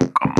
to come